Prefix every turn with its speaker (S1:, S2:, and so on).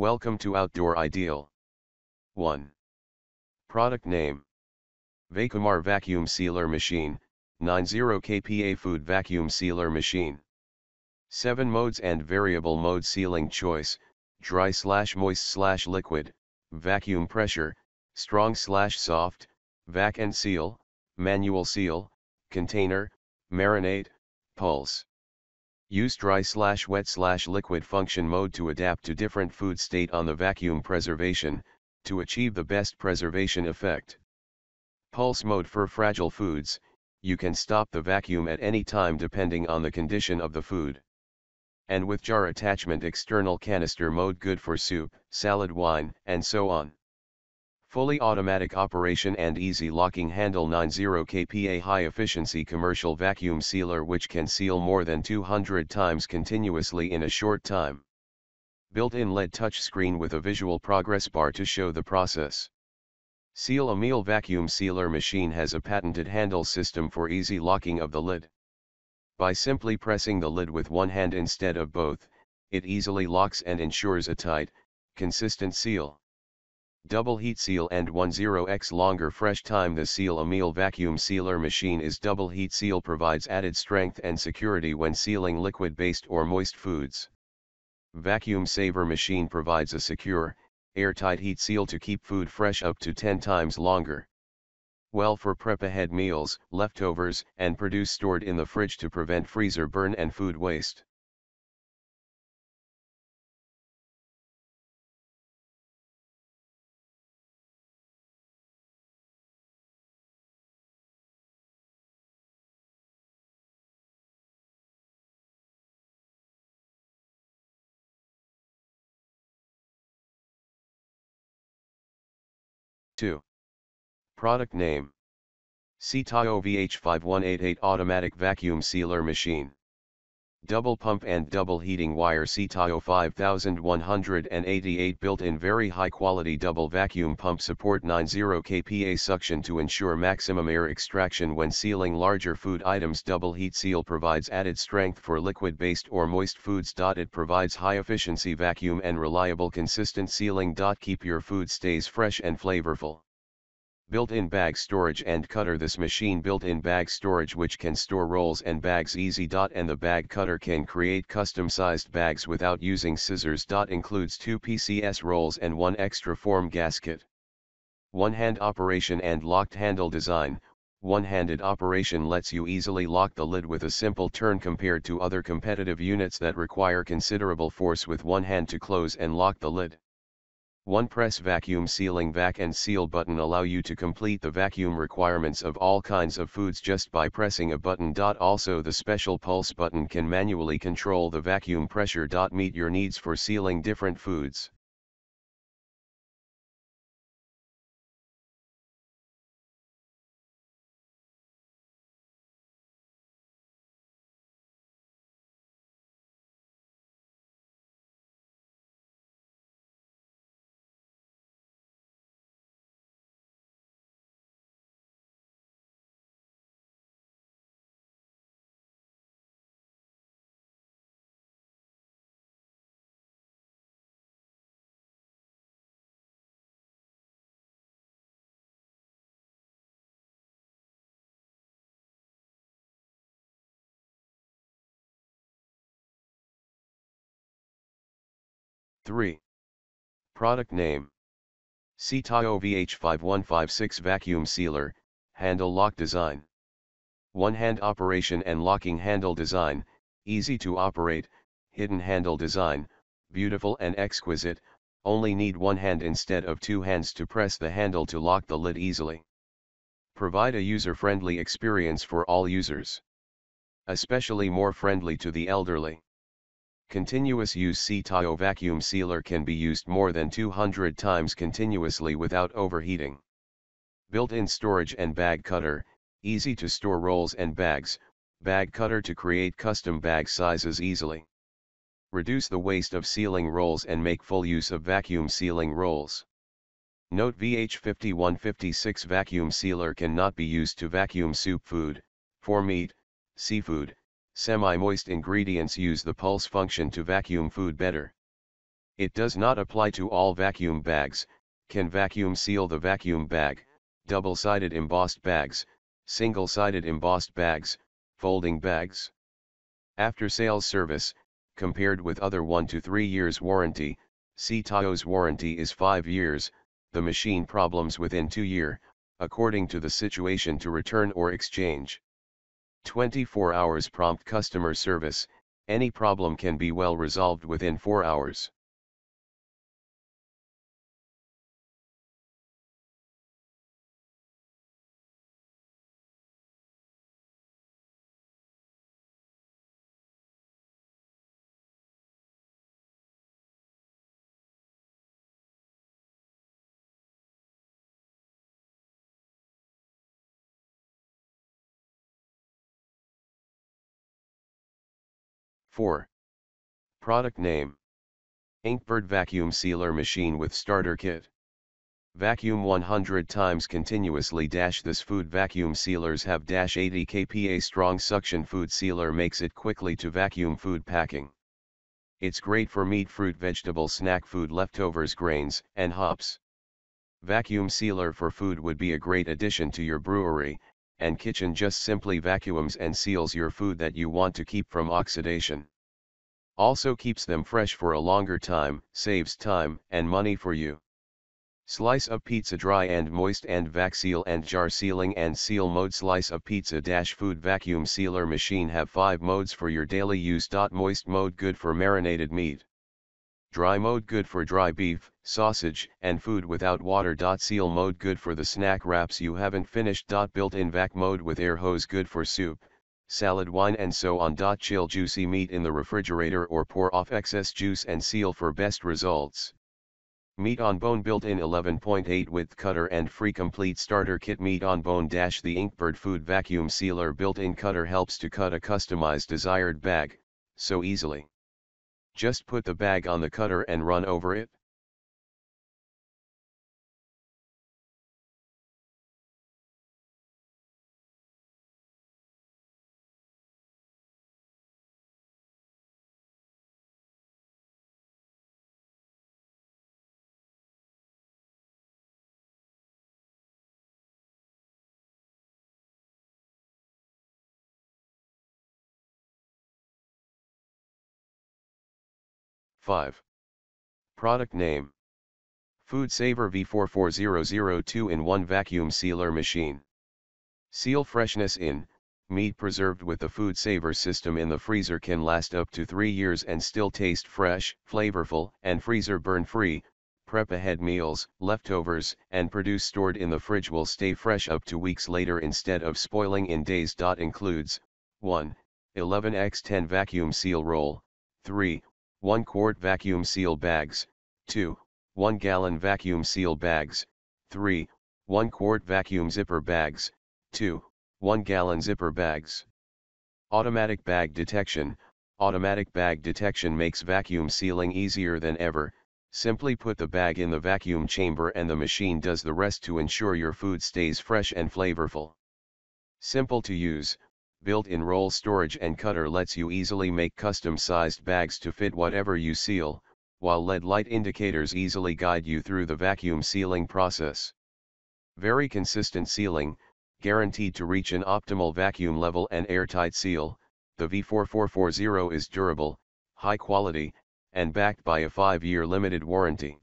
S1: Welcome to Outdoor Ideal. 1. Product name. Vakumar Vacuum Sealer Machine, 90 kPa Food Vacuum Sealer Machine. 7 modes and variable mode sealing choice, dry slash moist slash liquid, vacuum pressure, strong slash soft, vac and seal, manual seal, container, marinate, pulse. Use dry slash wet slash liquid function mode to adapt to different food state on the vacuum preservation, to achieve the best preservation effect. Pulse mode for fragile foods, you can stop the vacuum at any time depending on the condition of the food. And with jar attachment external canister mode good for soup, salad wine, and so on. Fully automatic operation and easy locking handle 90 kPa high efficiency commercial vacuum sealer which can seal more than 200 times continuously in a short time. Built-in LED touchscreen with a visual progress bar to show the process. Seal a meal vacuum sealer machine has a patented handle system for easy locking of the lid. By simply pressing the lid with one hand instead of both, it easily locks and ensures a tight, consistent seal. Double heat seal and 10x longer fresh time The Seal a meal vacuum sealer machine is double heat seal provides added strength and security when sealing liquid-based or moist foods. Vacuum saver machine provides a secure, airtight heat seal to keep food fresh up to 10 times longer. Well for prep ahead meals, leftovers, and produce stored in the fridge to prevent freezer burn and food waste. Two. Product name. SEATAO VH5188 Automatic Vacuum Sealer Machine. Double pump and double heating wire SEATAO 5188 built-in very high-quality double vacuum pump support 90 kPa suction to ensure maximum air extraction when sealing larger food items double heat seal provides added strength for liquid-based or moist foods. It provides high-efficiency vacuum and reliable consistent sealing. Keep your food stays fresh and flavorful. Built-in bag storage and cutter This machine built-in bag storage which can store rolls and bags easy. And the bag cutter can create custom-sized bags without using scissors. Includes two PCS rolls and one extra form gasket. One-hand operation and locked handle design, one-handed operation lets you easily lock the lid with a simple turn compared to other competitive units that require considerable force with one hand to close and lock the lid. One press vacuum sealing vac and seal button allow you to complete the vacuum requirements of all kinds of foods just by pressing a button. Also the special pulse button can manually control the vacuum pressure. Meet your needs for sealing different foods. Three. Product name. SEATAO VH5156 Vacuum Sealer, Handle Lock Design. One-hand operation and locking handle design, easy to operate, hidden handle design, beautiful and exquisite, only need one hand instead of two hands to press the handle to lock the lid easily. Provide a user-friendly experience for all users. Especially more friendly to the elderly. Continuous use SEATAO vacuum sealer can be used more than 200 times continuously without overheating. Built-in storage and bag cutter, easy to store rolls and bags, bag cutter to create custom bag sizes easily. Reduce the waste of sealing rolls and make full use of vacuum sealing rolls. Note VH5156 vacuum sealer cannot be used to vacuum soup food, for meat, seafood, Semi-moist ingredients use the pulse function to vacuum food better. It does not apply to all vacuum bags, can vacuum seal the vacuum bag, double-sided embossed bags, single-sided embossed bags, folding bags. After sales service, compared with other 1 to 3 years warranty, SEATAO's warranty is 5 years, the machine problems within 2 year, according to the situation to return or exchange. 24 hours prompt customer service, any problem can be well resolved within 4 hours. Four. Product name. Inkbird Vacuum Sealer Machine with Starter Kit. Vacuum 100 times continuously dash this food vacuum sealers have dash 80 kPa strong suction food sealer makes it quickly to vacuum food packing. It's great for meat fruit vegetable snack food leftovers grains and hops. Vacuum sealer for food would be a great addition to your brewery, and kitchen just simply vacuums and seals your food that you want to keep from oxidation. Also keeps them fresh for a longer time, saves time and money for you. Slice up pizza dry and moist and vac seal and jar sealing and seal mode slice up pizza dash food vacuum sealer machine have 5 modes for your daily use. Moist mode good for marinated meat. Dry mode good for dry beef, sausage, and food without water. Seal mode good for the snack wraps you haven't finished. Built-in vac mode with air hose good for soup, salad wine and so on. Chill juicy meat in the refrigerator or pour off excess juice and seal for best results. Meat on bone built-in 11.8 width cutter and free complete starter kit meat on bone dash the Inkbird food vacuum sealer built-in cutter helps to cut a customized desired bag, so easily. Just put the bag on the cutter and run over it. Five. Product name. FoodSaver V44002 in 1 vacuum sealer machine. Seal freshness in, meat preserved with the FoodSaver system in the freezer can last up to 3 years and still taste fresh, flavorful, and freezer burn free. Prep ahead meals, leftovers, and produce stored in the fridge will stay fresh up to weeks later instead of spoiling in days. Includes 1. 11x10 vacuum seal roll, 3. 1 quart vacuum seal bags, 2. 1 gallon vacuum seal bags, 3. 1 quart vacuum zipper bags, 2. 1 gallon zipper bags. Automatic bag detection, automatic bag detection makes vacuum sealing easier than ever, simply put the bag in the vacuum chamber and the machine does the rest to ensure your food stays fresh and flavorful. Simple to use, built-in roll storage and cutter lets you easily make custom-sized bags to fit whatever you seal, while LED light indicators easily guide you through the vacuum sealing process. Very consistent sealing, guaranteed to reach an optimal vacuum level and airtight seal, the V4440 is durable, high quality, and backed by a 5-year limited warranty.